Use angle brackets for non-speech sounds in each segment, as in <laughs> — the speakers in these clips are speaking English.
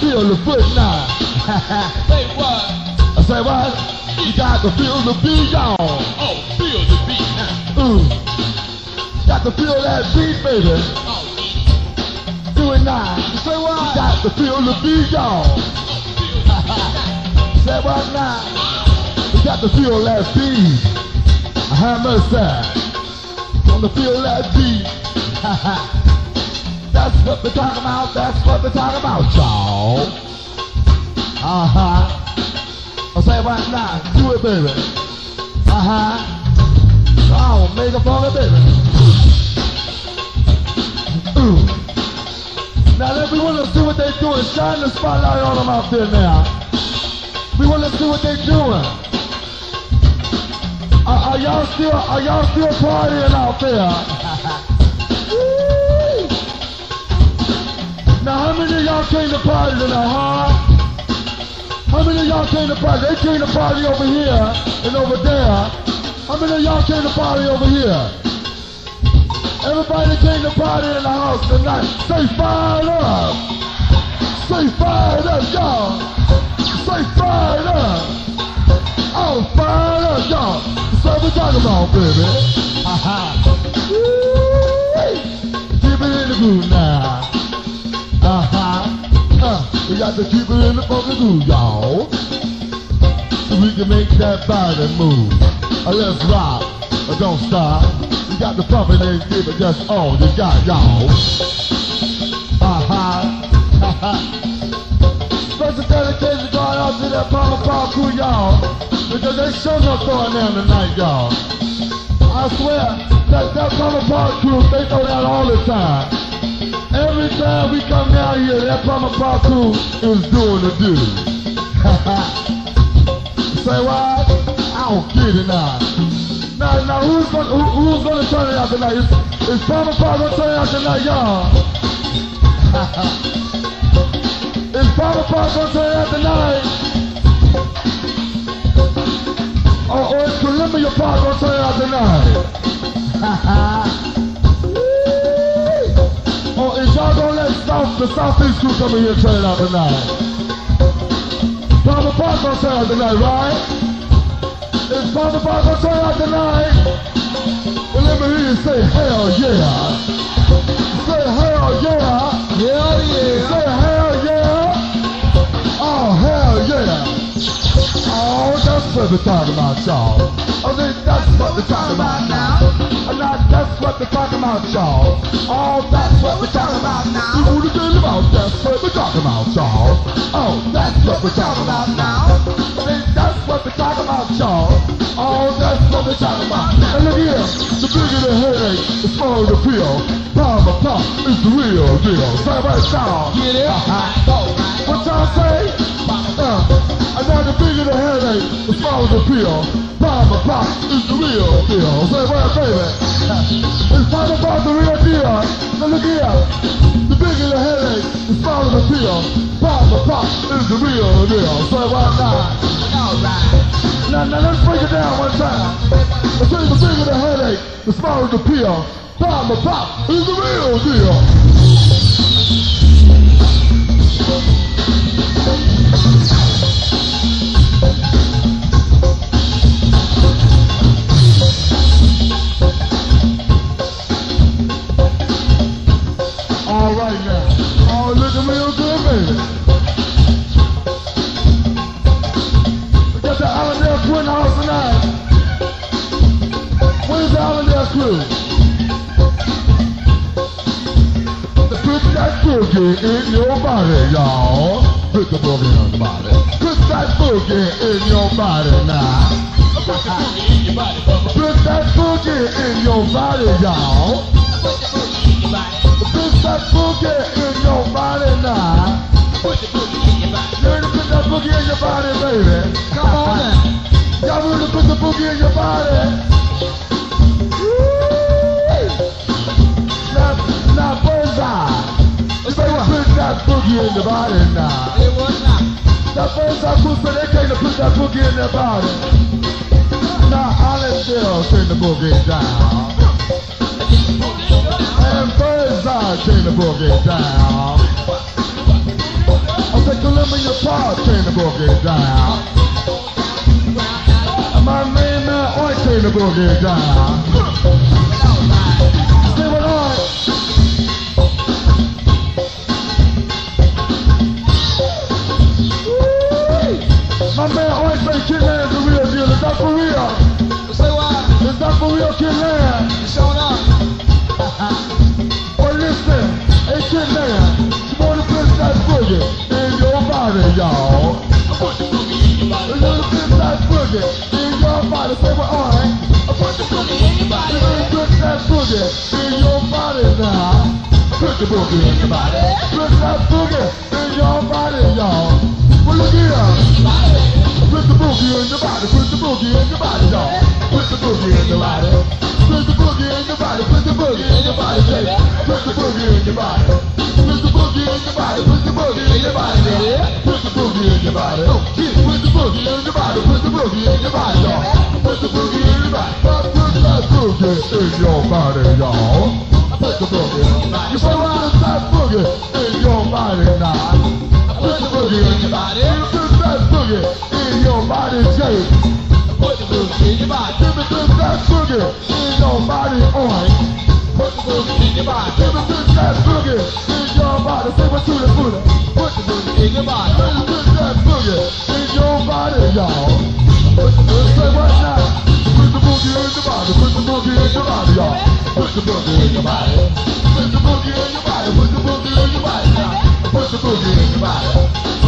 feel the foot now. <laughs> Say what? I say what? You got to feel the beat, y'all. Oh, feel the beat now. Ooh. Got to feel that beat, baby. Oh, Do it now. You say what? You got to feel the beat, y'all. Oh, <laughs> say what now? You got to feel that beat. Uh-huh, I have mercy. Gonna feel that beat. <laughs> That's what we're talking about. That's what we're talking about, y'all. Uh-huh. I say what now? Do it, baby. Uh-huh. Oh, make a funky baby. Ooh. Now we want to see what they doing. Shine the spotlight on them out there now. We want to see what they doing. Are, are y'all still are y'all still partying out there? Y'all came to party tonight, huh? How many of y'all came to party? They came to party over here and over there. How many of y'all came to party over here? Everybody came to party in the house tonight. Say fired up. Say fired up, y'all. Say fired up. Oh, fired up, y'all. That's what we talking about, baby. Ha. Keep it in the groove now. We got keep it in the funky groove, y'all. So we can make that body move. Uh, let's rock. Uh, don't stop. We got the pump and give it just all you got, y'all. Uh-huh. ha ha. Special dedication going out to that Palmer Park crew, y'all. Because they sure no throwing down tonight, y'all. I swear, that, that Palmer Park crew, they throw that all the time. Every time we come down here, that Palmer Park is doing the do. <laughs> Say what? I don't get it now. Now, now who's gonna who, who's gonna turn it out tonight? Is, is Palmer Park gonna turn it out tonight, y'all? is Palmer Park gonna turn it out tonight? Oh, oh, or, or is Columbia Park gonna turn it out tonight? <laughs> y'all gonna let South the Southeast crew come in here and turn it out tonight? Palmer Park gonna turn out tonight, right? Is Palmer Park gonna turn out tonight? Well, let me hear you say hell yeah. Say hell yeah. Hell yeah. Say hell yeah. Oh, hell yeah. Oh, that's what we're talking about, y'all. Oh, then that's what we're talking about now. And that, that's what we're talking about, y'all. Oh, that's what we're talking about now. You have been about that's what we're talking about, y'all. Oh, that's what we're talking about now. That's what we're talking about, y'all. Oh, that's what we're talking about. And look here, the bigger the headache, the smaller the pill. Palmer pop is the real deal. Say what, y'all? Get it? Uh-huh. What y'all say? Uh, and now the bigger the headache, the smaller the pill. Palmer is the real deal. Say what, baby? Is Palmer pop the real deal? Now look here. The bigger the headache, the smaller the pill. Palmer pop is the real deal. Say what now? Alright. Now, now let's break it down one time. I you, the bigger the headache, the smaller the pill. Palmer pop is the real deal. In your body, y'all. Put the boogie in your body. Put that boogie in your body now. Put the boogie in your body, Put that boogie in your body, y'all. Put boogie that boogie in your body now. Put the boogie in your body. You ready to put that boogie in your body, baby? Come on now. Y'all ready to put the boogie in your body? Woo! Now, now, bullseye. You better put that boogie in the body now. It was not. That first I put, they came to put that boogie in their body. Now Allendale came the boogie down. And Birdseye came the boogie down. I said Columbia Park came the boogie down. And my main man Oi came the boogie down. Kentland? Showing up? Well, listen, hey Kentland, you wanna put that boogie in your body, y'all. Put the boogie in your body. You wanna put that boogie in your body. Say what, alright? Put the boogie in your You body. wanna put that boogie in your body now. Put the boogie in your body. Put that boogie in your body, y'all. Well, look here. Put the boogie in your body. Put the boogie in your body, y'all. Put the boogie in your body. Put the boogie in your body. Put the boogie in your body, baby. Put the boogie in your body. Put the boogie in your body. Put the boogie in your body, baby. Put the boogie in your body. Oh, yeah. Put the boogie in your body. Put the boogie in your body, y'all. Put the boogie in your body. Put that boogie in your body, y'all. Put the boogie in your body. You? Put that boogie in your body now. Put the boogie in your body. Put that boogie in your body, Jay. Put the boogie in your body. Give me put that boogie in your body, on. Put the boogie in your body. Give me put that boogie in your body. Say what to the booty. Put the boogie in your body. Give me put that boogie in your body, y'all. Put the boogie. Say what now? Put the boogie in your body. Put the boogie in your body, y'all. Put the boogie in your body. Put the boogie in your body. Put the boogie in your body now. Put the boogie in your body.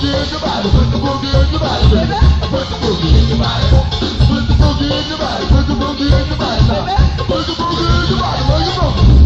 Boogie in the boogie in your body, baby. The boogie in your body. Put the in your body. The in your body the in your body.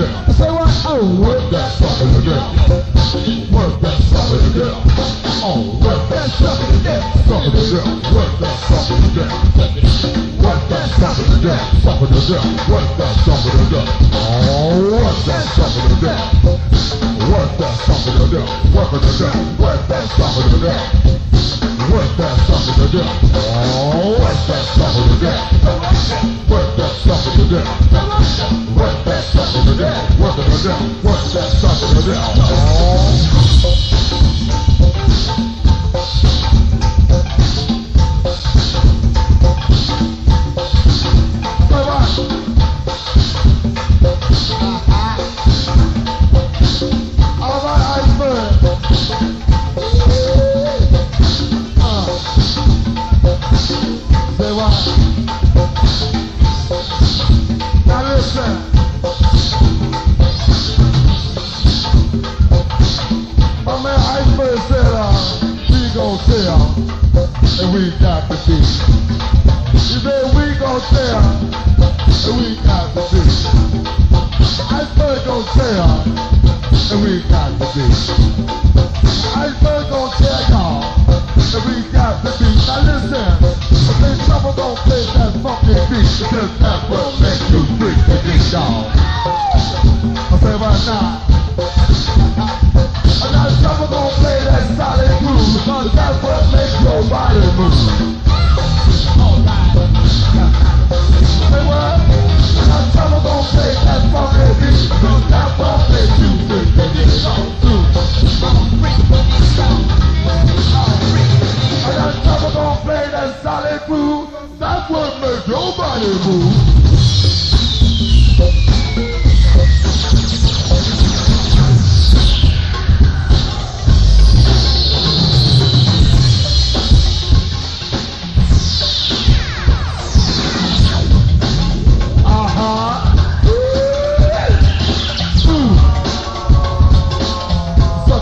Sucker to death. Say what? Oh, Work that sucker death. Work that sucker death. Oh, work that sucker death. Sucker death. Work that sucker death. Work that sucker death. Sucker death. Work that sucker death. Oh, work that sucker death. Work that sucker death. Work it to death. Work that sucker death. Work that sucker to death. Work that sucker to death. Work that sucker to death. Work that sucker to death. Work it to death. Work that sucker to death.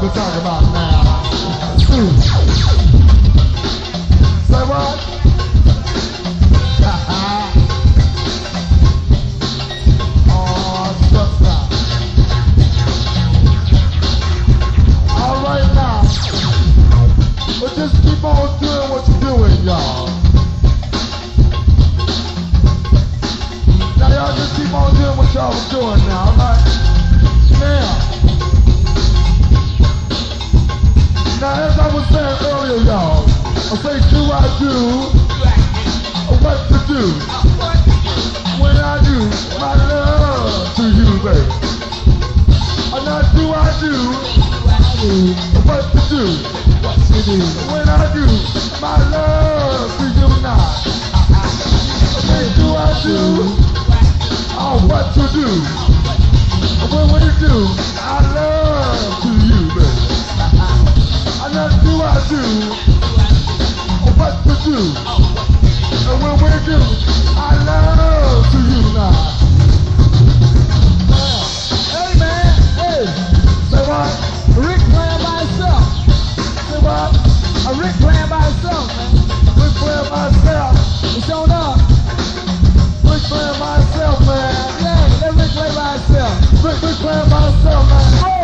We talking about now? What to do when I do my love to you now. Say do I do oh, what to do when we do I love to you, baby. And then do I do what to do? And when we do, I love showed up. We play myself, man. Yeah, let Rick play by himself. We, we play myself, man.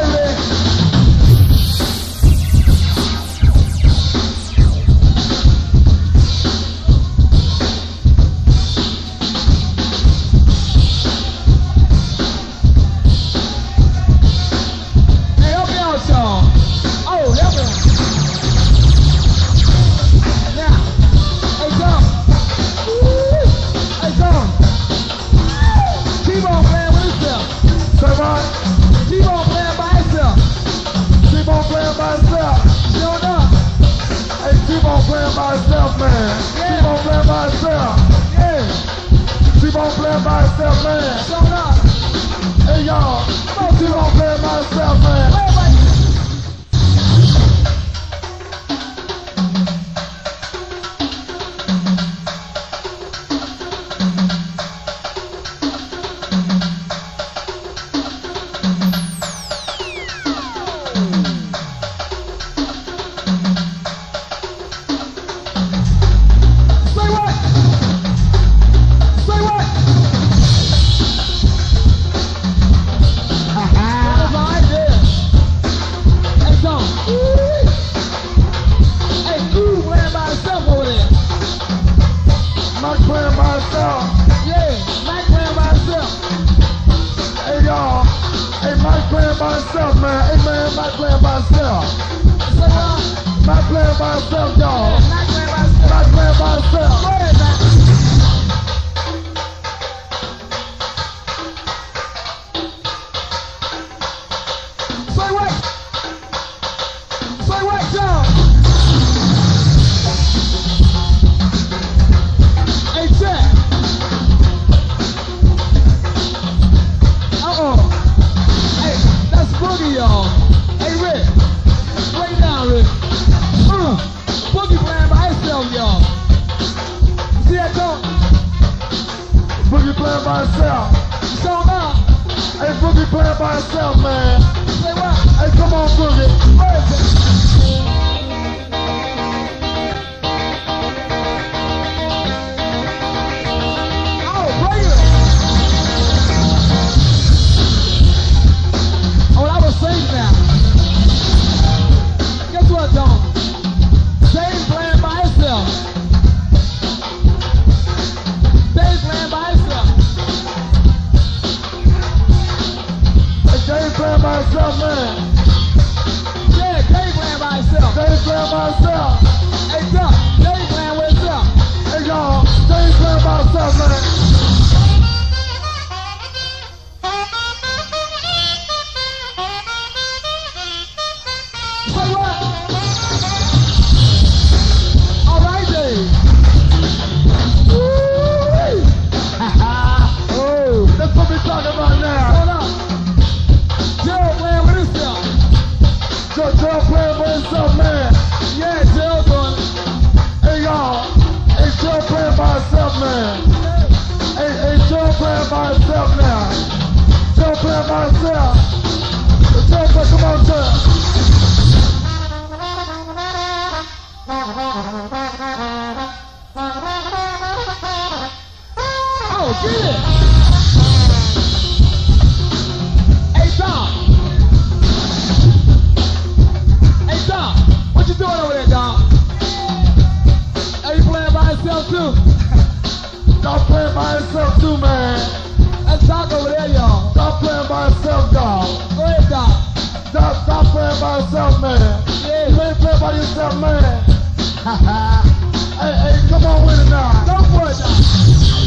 by yourself, man. Yeah. You ain't playing <laughs> by yourself, man. hey, hey, come on with it now. Go for it now.